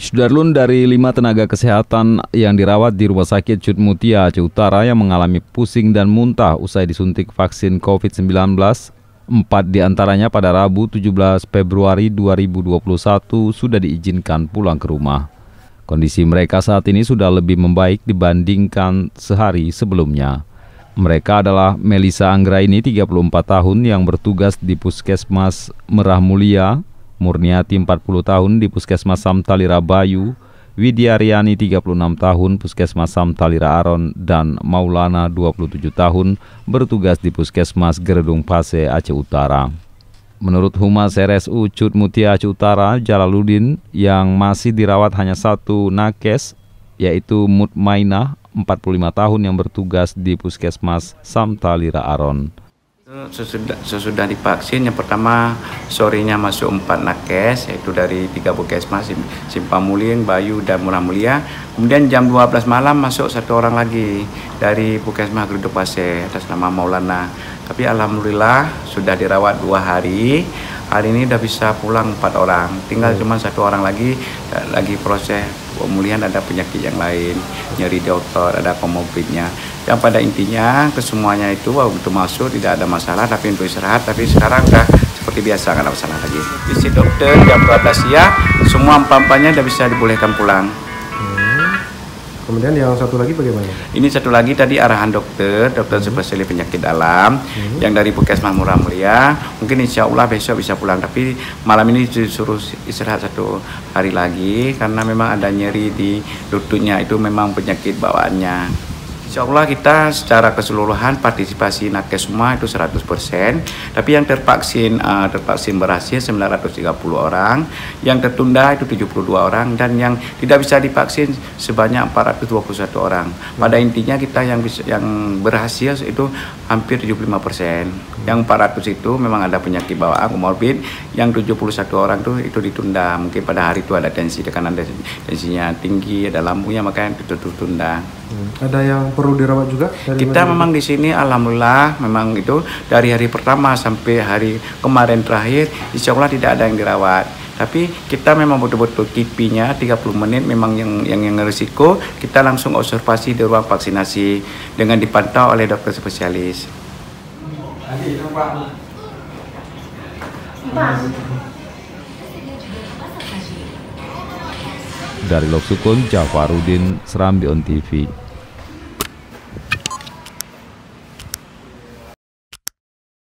Sudarlun dari lima tenaga kesehatan yang dirawat di Rumah Sakit Cut Mutia Aceh Utara yang mengalami pusing dan muntah usai disuntik vaksin COVID-19, empat di antaranya pada Rabu 17 Februari 2021 sudah diizinkan pulang ke rumah. Kondisi mereka saat ini sudah lebih membaik dibandingkan sehari sebelumnya. Mereka adalah Melisa Anggraini, 34 tahun, yang bertugas di Puskesmas Merah Mulia, Murniati 40 tahun di Puskesmas Samtalira Bayu, Widya Riani 36 tahun Puskesmas Samtalira Aron dan Maulana 27 tahun bertugas di Puskesmas Geredung Pase Aceh Utara. Menurut Humas RSU Cut Mutia Aceh Utara, Jalaluddin yang masih dirawat hanya satu nakes yaitu Mutmainah 45 tahun yang bertugas di Puskesmas Samtalira Aron. Sesudah, sesudah divaksin yang pertama sorenya masuk empat nakes yaitu dari tiga puskesmas Simpamulin, Bayu dan Murah Mulia. Kemudian jam 12 malam masuk satu orang lagi dari puskesmas Geruduk Pasir atas nama Maulana. Tapi alhamdulillah sudah dirawat dua hari. Hari ini sudah bisa pulang empat orang. Tinggal cuma satu orang lagi. Lagi proses pemulihan ada penyakit yang lain, nyeri otot, ada komorbidnya. Yang pada intinya kesemuanya itu waktu masuk tidak ada masalah tapi untuk istirahat. Tapi sekarang sudah seperti biasa nggak ada masalah lagi. Isi dokter jam 12 siang semua empat-empatnya sudah bisa dibolehkan pulang. hmm. Kemudian yang satu lagi bagaimana? Ini satu lagi tadi arahan dokter, dokter hmm. spesialis penyakit dalam, hmm. yang dari Puskesmas Murah Mulia. Mungkin insya Allah besok bisa pulang, tapi malam ini disuruh istirahat satu hari lagi karena memang ada nyeri di lututnya itu memang penyakit bawaannya. Insya Allah kita secara keseluruhan partisipasi nakes semua itu 100%, tapi yang tervaksin uh, tervaksin berhasil 930 orang, yang tertunda itu 72 orang dan yang tidak bisa divaksin sebanyak 421 orang. Pada intinya kita yang bisa, yang berhasil itu hampir 75%. Yang 400 itu memang ada penyakit bawaan komorbid, yang 71 orang itu itu ditunda. Mungkin pada hari itu ada tensi tekanan tensinya tinggi, ada lampunya makanya itu tertunda. Ada yang perlu dirawat juga? Dari kita memang di sini alhamdulillah memang itu dari hari pertama sampai hari kemarin terakhir insya Allah tidak ada yang dirawat. Tapi kita memang betul-betul kipinya 30 menit memang yang yang yang risiko kita langsung observasi di ruang vaksinasi dengan dipantau oleh dokter spesialis. Dari Loksukun, Jafarudin, Serambi On TV.